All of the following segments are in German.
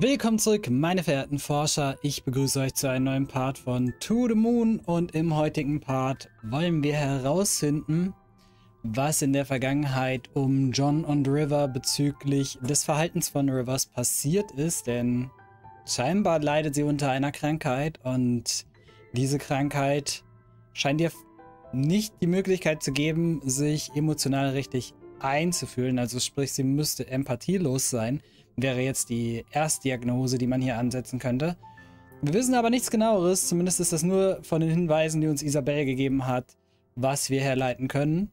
Willkommen zurück, meine verehrten Forscher. Ich begrüße euch zu einem neuen Part von To the Moon und im heutigen Part wollen wir herausfinden, was in der Vergangenheit um John und River bezüglich des Verhaltens von Rivers passiert ist, denn scheinbar leidet sie unter einer Krankheit und diese Krankheit scheint ihr nicht die Möglichkeit zu geben, sich emotional richtig einzufühlen. Also sprich, sie müsste empathielos sein wäre jetzt die Erstdiagnose, die man hier ansetzen könnte. Wir wissen aber nichts genaueres, zumindest ist das nur von den Hinweisen, die uns Isabelle gegeben hat, was wir herleiten können.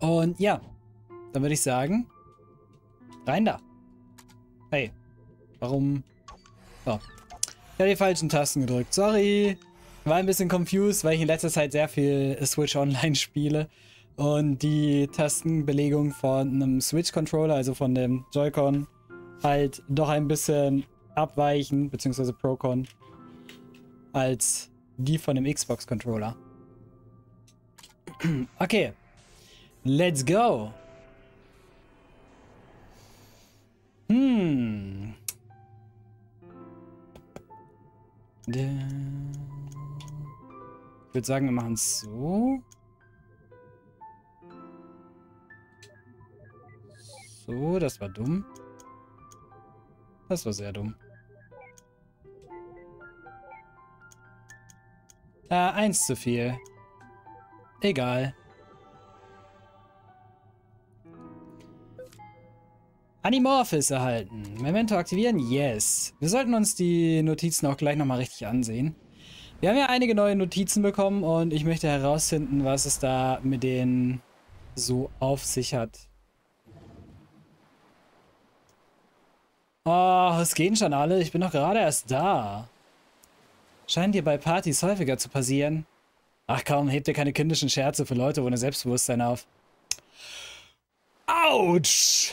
Und ja, dann würde ich sagen, rein da. Hey, warum? So. Ich habe die falschen Tasten gedrückt, sorry. War ein bisschen confused, weil ich in letzter Zeit sehr viel Switch Online spiele und die Tastenbelegung von einem Switch-Controller, also von dem Joy-Con, halt doch ein bisschen abweichen, beziehungsweise Procon, als die von dem Xbox-Controller. Okay, let's go. Hm. Ich würde sagen, wir machen es so. So, das war dumm. Das war sehr dumm. Ah, eins zu viel. Egal. Animorphis erhalten. Memento aktivieren? Yes. Wir sollten uns die Notizen auch gleich nochmal richtig ansehen. Wir haben ja einige neue Notizen bekommen und ich möchte herausfinden, was es da mit denen so auf sich hat. Oh, es gehen schon alle. Ich bin doch gerade erst da. Scheint dir bei Partys häufiger zu passieren. Ach komm, hebt dir keine kindischen Scherze für Leute ohne Selbstbewusstsein auf. Autsch!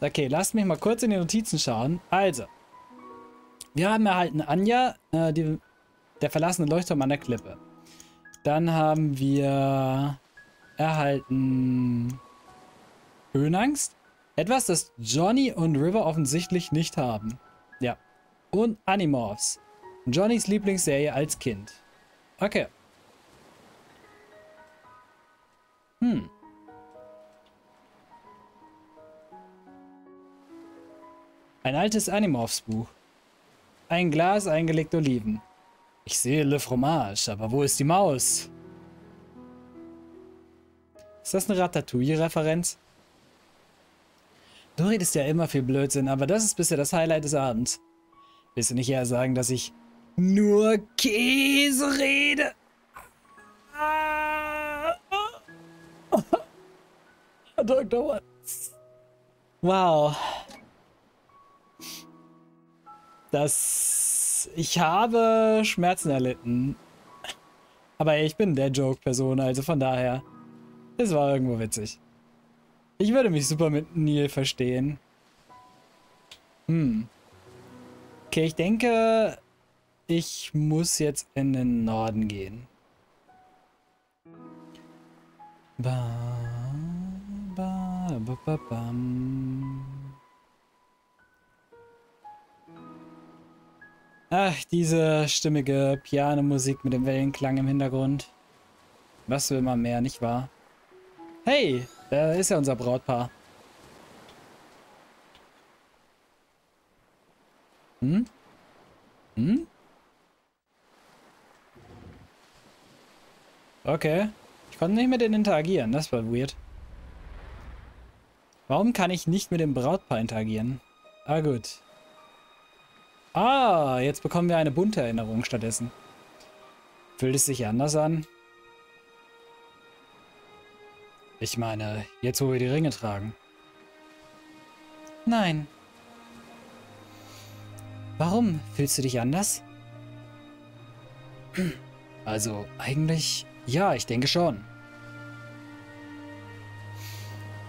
Okay, lasst mich mal kurz in die Notizen schauen. Also, wir haben erhalten Anja, äh, die, der verlassene Leuchtturm an der Klippe. Dann haben wir erhalten Höhenangst. Etwas, das Johnny und River offensichtlich nicht haben. Ja. Und Animorphs. Johnnys Lieblingsserie als Kind. Okay. Hm. Ein altes Animorphs-Buch. Ein Glas eingelegt Oliven. Ich sehe Le Fromage, aber wo ist die Maus? Ist das eine Ratatouille-Referenz? Du redest ja immer viel Blödsinn, aber das ist bisher das Highlight des Abends. Willst du nicht eher sagen, dass ich nur Käse rede? Dr. Watts. Wow. Das... Ich habe Schmerzen erlitten. Aber ich bin der Joke-Person, also von daher. Es war irgendwo witzig. Ich würde mich super mit Neil verstehen. Hm. Okay, ich denke, ich muss jetzt in den Norden gehen. Ba, ba, ba, ba, bam. Ach, diese stimmige Pianomusik mit dem Wellenklang im Hintergrund. Was will man mehr, nicht wahr? Hey, da ist ja unser Brautpaar. Hm? Hm? Okay. Ich konnte nicht mit denen interagieren. Das war weird. Warum kann ich nicht mit dem Brautpaar interagieren? Ah, gut. Ah, jetzt bekommen wir eine bunte Erinnerung stattdessen. Fühlt es sich anders an? Ich meine, jetzt wo wir die Ringe tragen. Nein. Warum? Fühlst du dich anders? Also, eigentlich, ja, ich denke schon.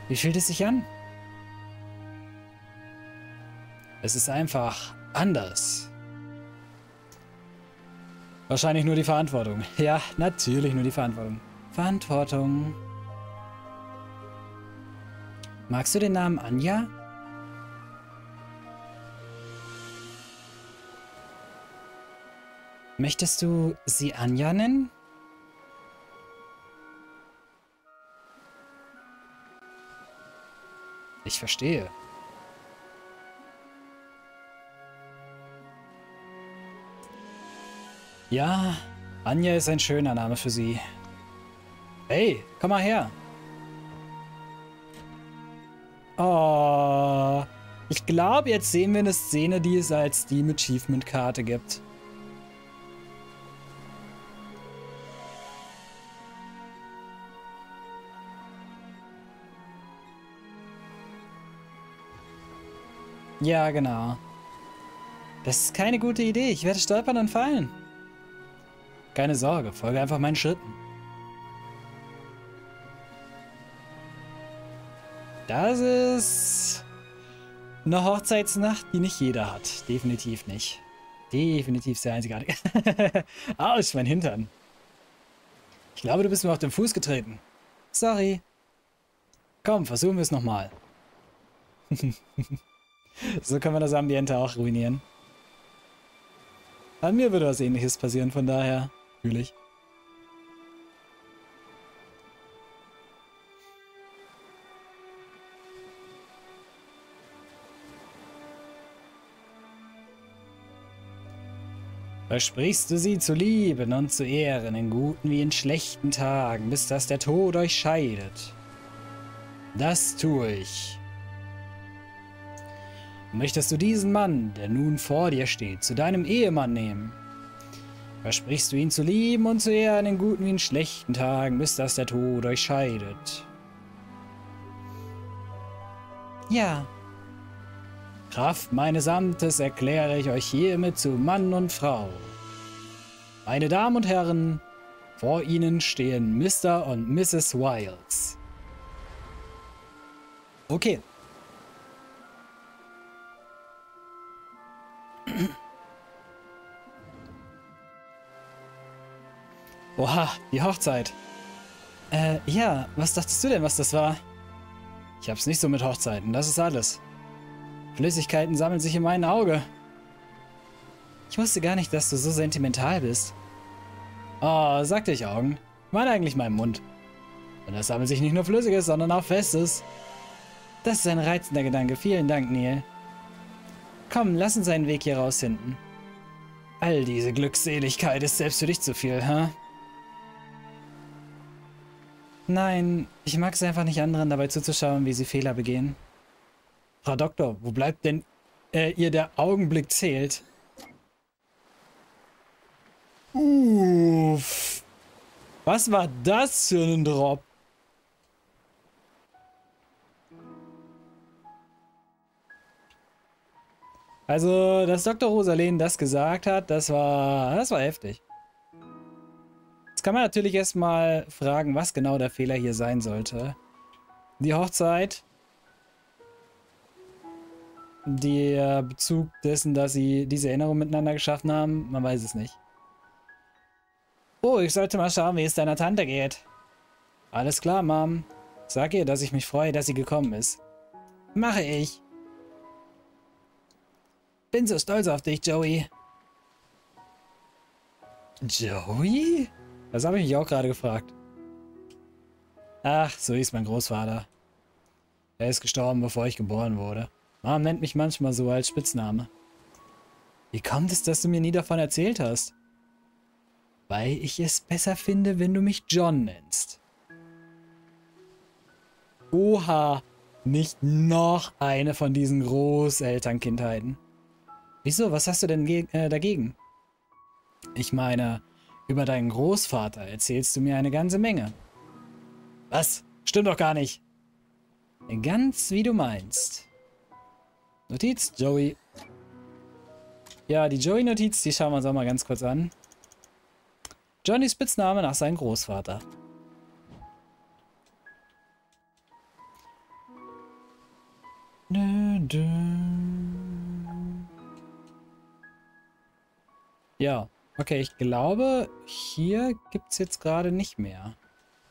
Wie fühlt es sich an? Es ist einfach anders. Wahrscheinlich nur die Verantwortung. Ja, natürlich nur die Verantwortung. Verantwortung. Magst du den Namen Anja? Möchtest du sie Anja nennen? Ich verstehe. Ja, Anja ist ein schöner Name für sie. Hey, komm mal her. Oh, ich glaube, jetzt sehen wir eine Szene, die es als Steam Achievement Karte gibt. Ja, genau. Das ist keine gute Idee. Ich werde stolpern und fallen. Keine Sorge, folge einfach meinen Schritten. Das ist eine Hochzeitsnacht, die nicht jeder hat. Definitiv nicht. Definitiv sehr einzigartig. Autsch, mein Hintern. Ich glaube, du bist mir auf den Fuß getreten. Sorry. Komm, versuchen wir es nochmal. so können wir das Ambiente auch ruinieren. An mir würde was ähnliches passieren, von daher fühle ich. Versprichst du sie zu lieben und zu ehren, in guten wie in schlechten Tagen, bis dass der Tod euch scheidet? Das tue ich. Möchtest du diesen Mann, der nun vor dir steht, zu deinem Ehemann nehmen? Versprichst du ihn zu lieben und zu ehren in guten wie in schlechten Tagen, bis dass der Tod euch scheidet? Ja, Kraft meines Amtes erkläre ich euch hiermit zu Mann und Frau. Meine Damen und Herren, vor Ihnen stehen Mr. und Mrs. Wiles. Okay. Oha, die Hochzeit. Äh, ja, was dachtest du denn, was das war? Ich hab's nicht so mit Hochzeiten, das ist alles. Flüssigkeiten sammeln sich in meinem Auge. Ich wusste gar nicht, dass du so sentimental bist. Oh, sagte ich Augen. Meine eigentlich meinen Mund. Und das sammelt sich nicht nur Flüssiges, sondern auch Festes. Das ist ein reizender Gedanke. Vielen Dank, Neil. Komm, lass uns einen Weg hier rausfinden. All diese Glückseligkeit ist selbst für dich zu viel, hä? Huh? Nein, ich mag es einfach nicht anderen dabei zuzuschauen, wie sie Fehler begehen. Frau Doktor, wo bleibt denn äh, ihr der Augenblick zählt? Uff. Was war das für ein Drop? Also, dass Dr. Rosalene das gesagt hat, das war, das war heftig. Jetzt kann man natürlich erstmal fragen, was genau der Fehler hier sein sollte. Die Hochzeit der Bezug dessen, dass sie diese Erinnerung miteinander geschaffen haben, man weiß es nicht. Oh, ich sollte mal schauen, wie es deiner Tante geht. Alles klar, Mom. Sag ihr, dass ich mich freue, dass sie gekommen ist. Mache ich. Bin so stolz auf dich, Joey. Joey? Das habe ich mich auch gerade gefragt. Ach, so hieß mein Großvater. Er ist gestorben, bevor ich geboren wurde. Mom nennt mich manchmal so als Spitzname. Wie kommt es, dass du mir nie davon erzählt hast? Weil ich es besser finde, wenn du mich John nennst. Oha, nicht noch eine von diesen Großelternkindheiten. Wieso, was hast du denn äh, dagegen? Ich meine, über deinen Großvater erzählst du mir eine ganze Menge. Was? Stimmt doch gar nicht. Ganz wie du meinst. Notiz, Joey. Ja, die Joey-Notiz, die schauen wir uns auch mal ganz kurz an. Johnnys Spitzname nach seinem Großvater. Ja, okay, ich glaube, hier gibt es jetzt gerade nicht mehr.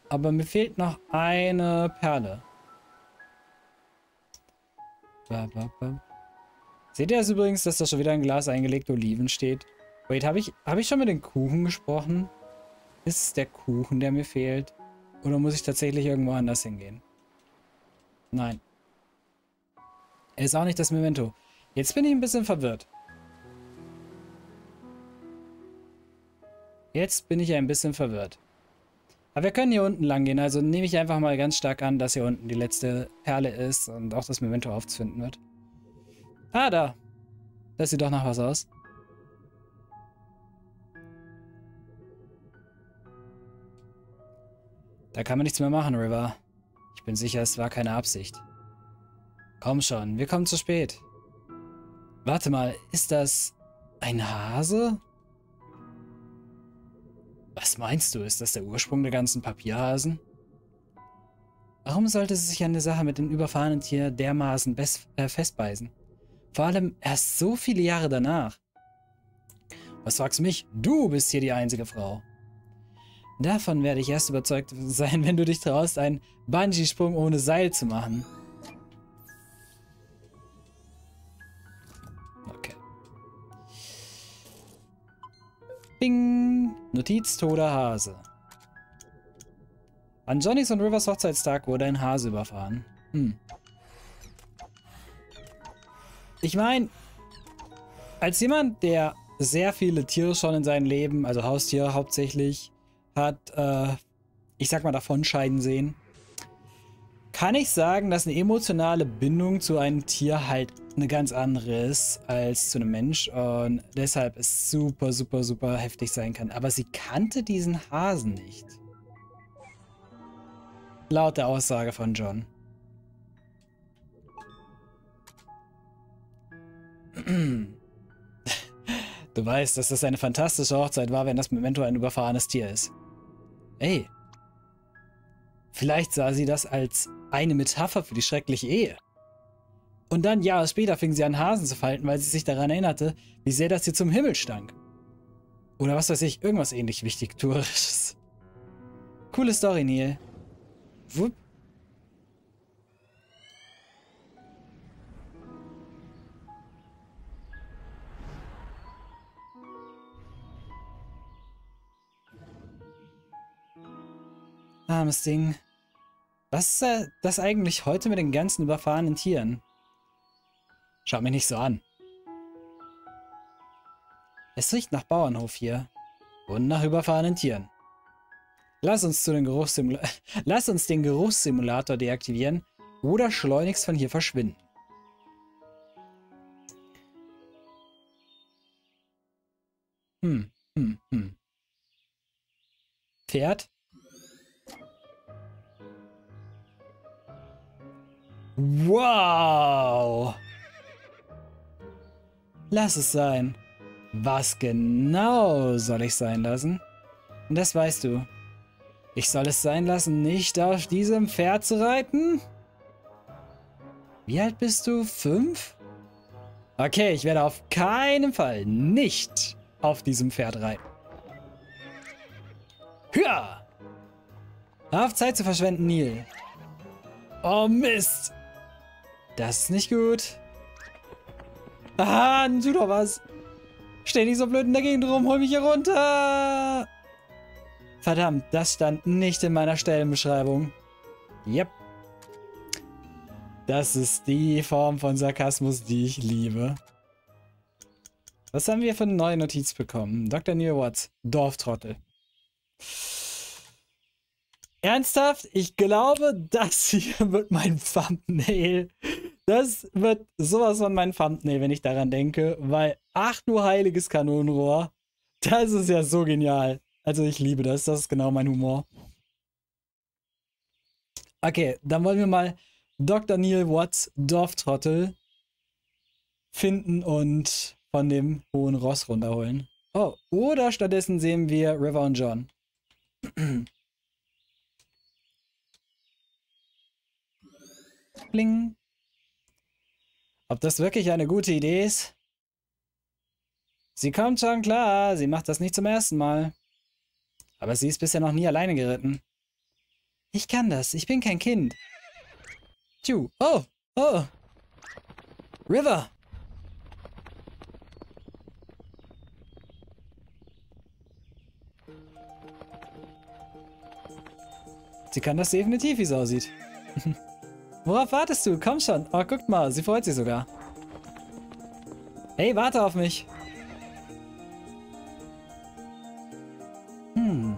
Aber mir fehlt noch eine Perle. Ba, ba, ba. Seht ihr das übrigens, dass da schon wieder ein Glas eingelegte Oliven steht? Wait, habe ich, hab ich schon mit dem Kuchen gesprochen? Ist es der Kuchen, der mir fehlt? Oder muss ich tatsächlich irgendwo anders hingehen? Nein. Er ist auch nicht das Memento. Jetzt bin ich ein bisschen verwirrt. Jetzt bin ich ein bisschen verwirrt. Aber wir können hier unten lang gehen, also nehme ich einfach mal ganz stark an, dass hier unten die letzte Perle ist und auch das Memento aufzufinden wird. Ah, da. Das sieht doch nach was aus. Da kann man nichts mehr machen, River. Ich bin sicher, es war keine Absicht. Komm schon, wir kommen zu spät. Warte mal, ist das ein Hase? Was meinst du, ist das der Ursprung der ganzen Papierhasen? Warum sollte sie sich an der Sache mit dem überfahrenen Tier dermaßen äh, festbeißen? Vor allem erst so viele Jahre danach. Was fragst du mich? Du bist hier die einzige Frau. Davon werde ich erst überzeugt sein, wenn du dich traust, einen Bungee-Sprung ohne Seil zu machen. Okay. Bing! Notiz toter Hase. An Johnnys und Rivers Hochzeitstag wurde ein Hase überfahren. Hm. Ich meine, als jemand, der sehr viele Tiere schon in seinem Leben, also Haustiere hauptsächlich, hat, äh, ich sag mal, davon scheiden sehen, kann ich sagen, dass eine emotionale Bindung zu einem Tier halt eine ganz andere ist als zu einem Mensch und deshalb es super, super, super heftig sein kann. Aber sie kannte diesen Hasen nicht. Laut der Aussage von John. Du weißt, dass das eine fantastische Hochzeit war, wenn das Memento ein überfahrenes Tier ist. Ey. Vielleicht sah sie das als eine Metapher für die schreckliche Ehe. Und dann Jahre später fing sie an Hasen zu falten, weil sie sich daran erinnerte, wie sehr das hier zum Himmel stank. Oder was weiß ich, irgendwas ähnlich wichtig tourisches. Coole Story, Neil. Wupp. Armes Ding. Was ist äh, das eigentlich heute mit den ganzen überfahrenen Tieren? Schau mich nicht so an. Es riecht nach Bauernhof hier. Und nach überfahrenen Tieren. Lass uns, zu den Lass uns den Geruchssimulator deaktivieren oder schleunigst von hier verschwinden. Hm, hm, hm. Pferd? Wow! Lass es sein. Was genau soll ich sein lassen? Das weißt du. Ich soll es sein lassen, nicht auf diesem Pferd zu reiten? Wie alt bist du? Fünf? Okay, ich werde auf keinen Fall nicht auf diesem Pferd reiten. Hör! Auf Zeit zu verschwenden, Neil. Oh Mist! Das ist nicht gut. Ah, tu doch was. Steh nicht so blöd in der Gegend rum, hol mich hier runter. Verdammt, das stand nicht in meiner Stellenbeschreibung. Yep. Das ist die Form von Sarkasmus, die ich liebe. Was haben wir für eine neue Notiz bekommen? Dr. Neil Watts, Dorftrottel. Ernsthaft? Ich glaube, das hier wird mein Thumbnail. Das wird sowas von mein Thumbnail, wenn ich daran denke, weil, ach du heiliges Kanonenrohr, das ist ja so genial. Also ich liebe das, das ist genau mein Humor. Okay, dann wollen wir mal Dr. Neil Watts Dorftrottel finden und von dem hohen Ross runterholen. Oh, oder stattdessen sehen wir River und John. Bling. Ob das wirklich eine gute Idee ist? Sie kommt schon klar, sie macht das nicht zum ersten Mal. Aber sie ist bisher noch nie alleine geritten. Ich kann das, ich bin kein Kind. Tju, oh, oh. River. Sie kann das definitiv, wie es aussieht. Worauf wartest du? Komm schon. Oh, guck mal, sie freut sich sogar. Hey, warte auf mich. Hm.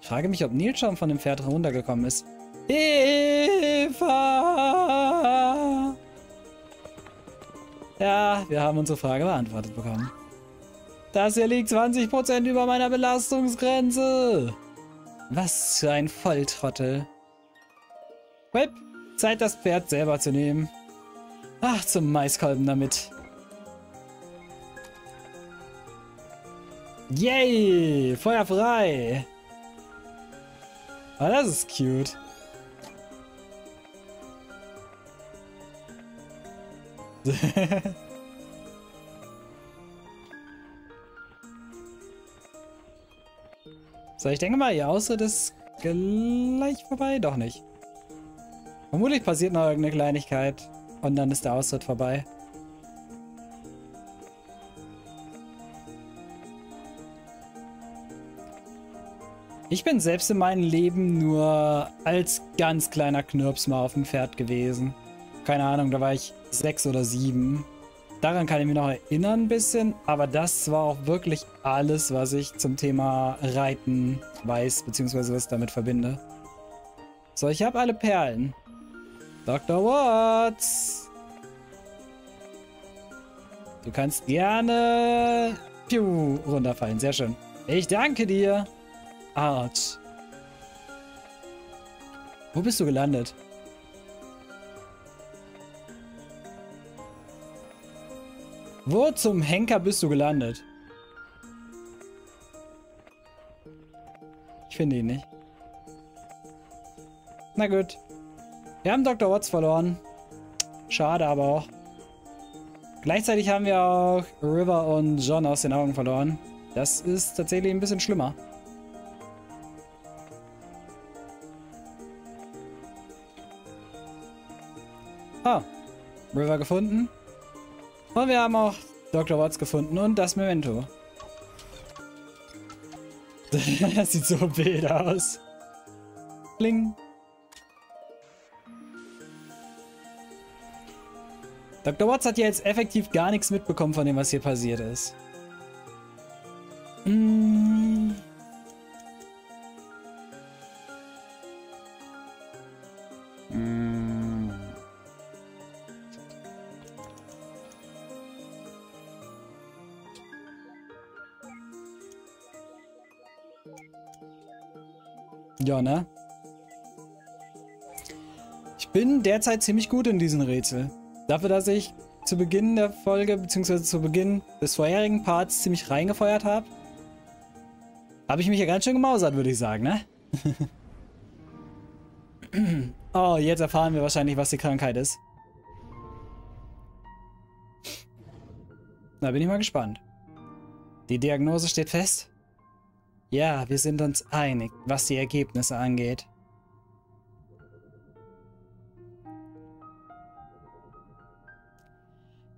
Ich frage mich, ob Nils schon von dem Pferd runtergekommen ist. Eva! Ja, wir haben unsere Frage beantwortet bekommen. Das hier liegt 20% über meiner Belastungsgrenze. Was für ein Volltrottel. Whip, Zeit das Pferd selber zu nehmen. Ach, zum Maiskolben damit. Yay! Feuer frei! Oh, das ist cute. so, ich denke mal, ihr Ausritt ist gleich vorbei. Doch nicht. Vermutlich passiert noch irgendeine Kleinigkeit und dann ist der Ausritt vorbei. Ich bin selbst in meinem Leben nur als ganz kleiner Knirps mal auf dem Pferd gewesen. Keine Ahnung, da war ich sechs oder sieben. Daran kann ich mich noch erinnern ein bisschen, aber das war auch wirklich alles, was ich zum Thema Reiten weiß, beziehungsweise was ich damit verbinde. So, ich habe alle Perlen. Dr. Watts! Du kannst gerne piu, runterfallen. Sehr schön. Ich danke dir. Art. Wo bist du gelandet? Wo zum Henker bist du gelandet? Ich finde ihn nicht. Na gut. Wir haben Dr. Watts verloren. Schade aber auch. Gleichzeitig haben wir auch River und John aus den Augen verloren. Das ist tatsächlich ein bisschen schlimmer. Ah, River gefunden. Und wir haben auch Dr. Watts gefunden und das Memento. das sieht so wild aus. Kling. Dr. Watts hat ja jetzt effektiv gar nichts mitbekommen von dem, was hier passiert ist. Mmh. Ja, ne? Ich bin derzeit ziemlich gut in diesen Rätsel. Dafür, dass ich zu Beginn der Folge, beziehungsweise zu Beginn des vorherigen Parts ziemlich reingefeuert habe, habe ich mich ja ganz schön gemausert, würde ich sagen, ne? oh, jetzt erfahren wir wahrscheinlich, was die Krankheit ist. Da bin ich mal gespannt. Die Diagnose steht fest. Ja, wir sind uns einig, was die Ergebnisse angeht.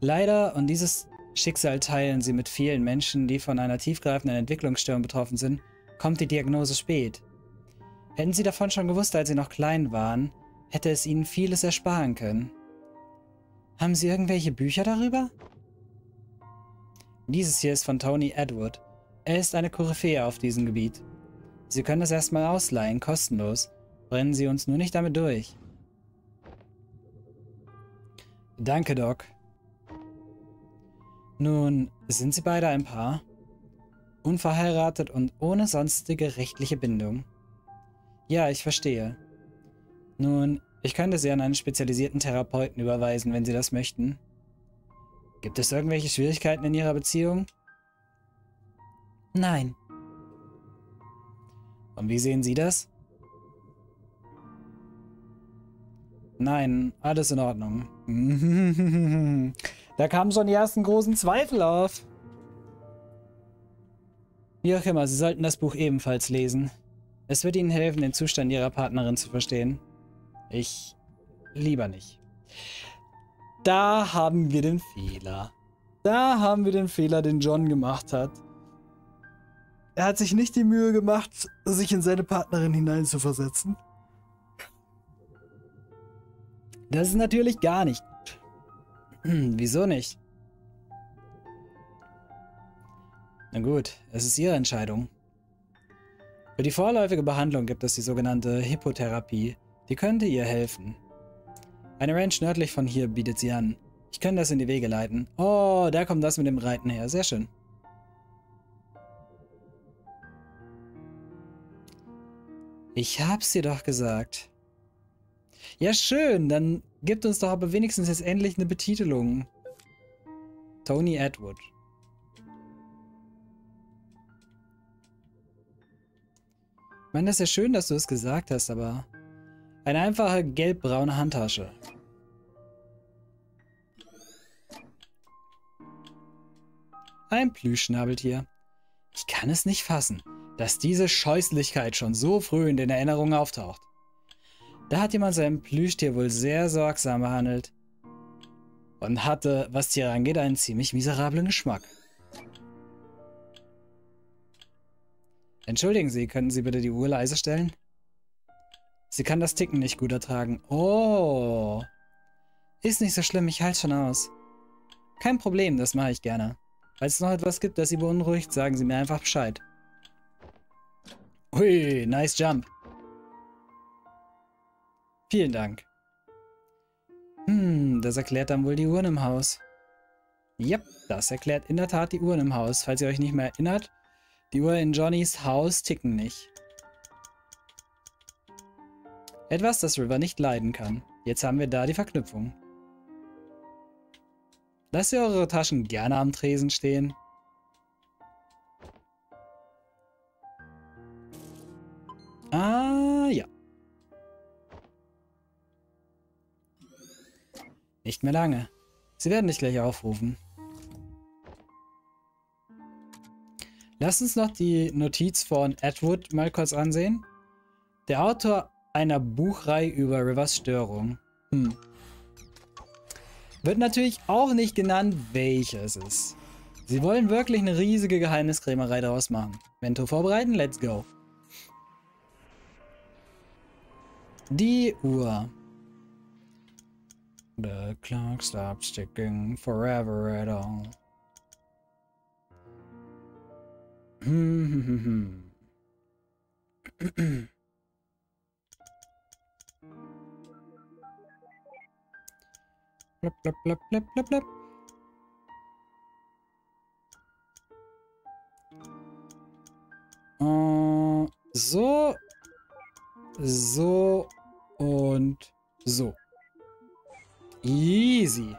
Leider, und dieses Schicksal teilen sie mit vielen Menschen, die von einer tiefgreifenden Entwicklungsstörung betroffen sind, kommt die Diagnose spät. Hätten sie davon schon gewusst, als sie noch klein waren, hätte es ihnen vieles ersparen können. Haben Sie irgendwelche Bücher darüber? Dieses hier ist von Tony Edward. Er ist eine Koryphäe auf diesem Gebiet. Sie können das erstmal ausleihen, kostenlos. Brennen Sie uns nur nicht damit durch. Danke, Doc. Nun, sind Sie beide ein Paar? Unverheiratet und ohne sonstige rechtliche Bindung? Ja, ich verstehe. Nun, ich könnte Sie an einen spezialisierten Therapeuten überweisen, wenn Sie das möchten. Gibt es irgendwelche Schwierigkeiten in Ihrer Beziehung? Nein. Und wie sehen Sie das? Nein, alles in Ordnung. da kamen schon die ersten großen Zweifel auf. Wie auch immer, Sie sollten das Buch ebenfalls lesen. Es wird Ihnen helfen, den Zustand Ihrer Partnerin zu verstehen. Ich lieber nicht. Da haben wir den Fehler. Da haben wir den Fehler, den John gemacht hat. Er hat sich nicht die Mühe gemacht, sich in seine Partnerin hineinzuversetzen. Das ist natürlich gar nicht gut. Wieso nicht? Na gut, es ist Ihre Entscheidung. Für die vorläufige Behandlung gibt es die sogenannte Hippotherapie. Die könnte ihr helfen. Eine Ranch nördlich von hier bietet sie an. Ich kann das in die Wege leiten. Oh, da kommt das mit dem Reiten her. Sehr schön. Ich hab's dir doch gesagt. Ja, schön. Dann gibt uns doch aber wenigstens jetzt endlich eine Betitelung. Tony Edward. Ich meine, das ist ja schön, dass du es gesagt hast, aber... Eine einfache gelbbraune Handtasche. Ein Plüschnabeltier. Ich kann es nicht fassen, dass diese Scheußlichkeit schon so früh in den Erinnerungen auftaucht. Da hat jemand sein Plüschtier wohl sehr sorgsam behandelt. Und hatte, was Tiere angeht, einen ziemlich miserablen Geschmack. Entschuldigen Sie, könnten Sie bitte die Uhr leise stellen? Sie kann das Ticken nicht gut ertragen. Oh. Ist nicht so schlimm, ich halte schon aus. Kein Problem, das mache ich gerne. Falls es noch etwas gibt, das Sie beunruhigt, sagen Sie mir einfach Bescheid. Hui, nice jump. Vielen Dank. Hm, das erklärt dann wohl die Uhren im Haus. Yep, das erklärt in der Tat die Uhren im Haus. Falls ihr euch nicht mehr erinnert, die Uhr in Johnnys Haus ticken nicht. Etwas, das River nicht leiden kann. Jetzt haben wir da die Verknüpfung. Lasst ihr eure Taschen gerne am Tresen stehen. Ah, Nicht mehr lange. Sie werden dich gleich aufrufen. Lass uns noch die Notiz von Edward mal kurz ansehen. Der Autor einer Buchreihe über Rivers Störung. Hm. Wird natürlich auch nicht genannt, welches es ist. Sie wollen wirklich eine riesige Geheimniskrämerei daraus machen. Vento vorbereiten, let's go. Die Uhr. The clock stops ticking forever at all. Hm, hm, hm, blub, blub, blub, blub, blub, blub. Uh, so. So. Und so. Easy.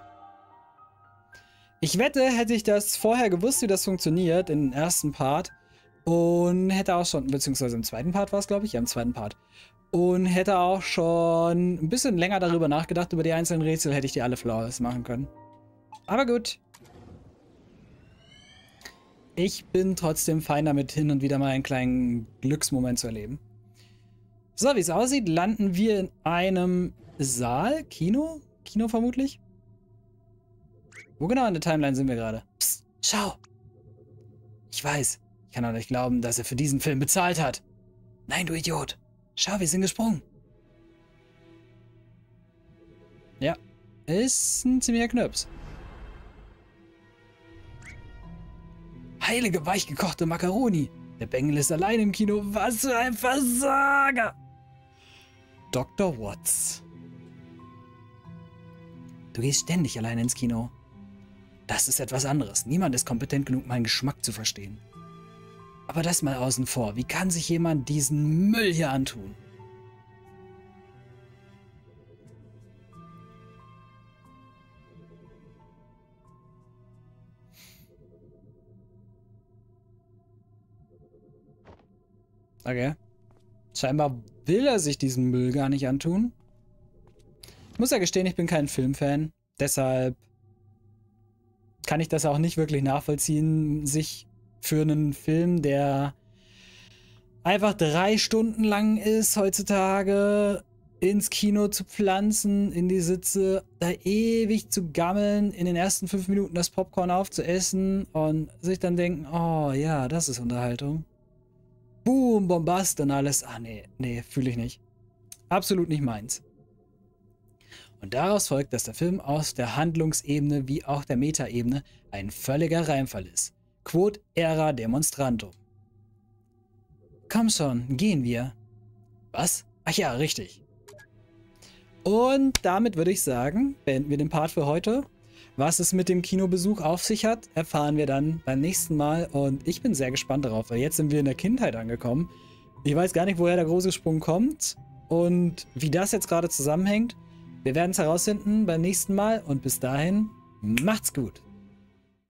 Ich wette, hätte ich das vorher gewusst, wie das funktioniert, im ersten Part, und hätte auch schon, beziehungsweise im zweiten Part war es, glaube ich, ja, im zweiten Part, und hätte auch schon ein bisschen länger darüber nachgedacht, über die einzelnen Rätsel, hätte ich die alle flawless machen können. Aber gut. Ich bin trotzdem fein damit, hin und wieder mal einen kleinen Glücksmoment zu erleben. So, wie es aussieht, landen wir in einem Saal, Kino, Kino vermutlich. Wo genau in der Timeline sind wir gerade? Psst, schau. Ich weiß, ich kann auch nicht glauben, dass er für diesen Film bezahlt hat. Nein, du Idiot. Schau, wir sind gesprungen. Ja, ist ein ziemlicher Knirps. Heilige weichgekochte Macaroni. Der Bengel ist allein im Kino. Was für ein Versager. Dr. Watts. Du gehst ständig allein ins Kino. Das ist etwas anderes. Niemand ist kompetent genug, meinen Geschmack zu verstehen. Aber das mal außen vor. Wie kann sich jemand diesen Müll hier antun? Okay. Scheinbar will er sich diesen Müll gar nicht antun. Ich muss ja gestehen, ich bin kein Filmfan. Deshalb kann ich das auch nicht wirklich nachvollziehen, sich für einen Film, der einfach drei Stunden lang ist heutzutage, ins Kino zu pflanzen, in die Sitze, da ewig zu gammeln, in den ersten fünf Minuten das Popcorn aufzuessen und sich dann denken, oh ja, das ist Unterhaltung. Boom, Bombast und alles. Ah, nee, nee, fühle ich nicht. Absolut nicht meins. Und daraus folgt, dass der Film aus der Handlungsebene wie auch der Metaebene ein völliger Reimfall ist. Quod era demonstrantum. Komm schon, gehen wir. Was? Ach ja, richtig. Und damit würde ich sagen, beenden wir den Part für heute. Was es mit dem Kinobesuch auf sich hat, erfahren wir dann beim nächsten Mal. Und ich bin sehr gespannt darauf, weil jetzt sind wir in der Kindheit angekommen. Ich weiß gar nicht, woher der große Sprung kommt und wie das jetzt gerade zusammenhängt. Wir werden es herausfinden beim nächsten Mal und bis dahin macht's gut.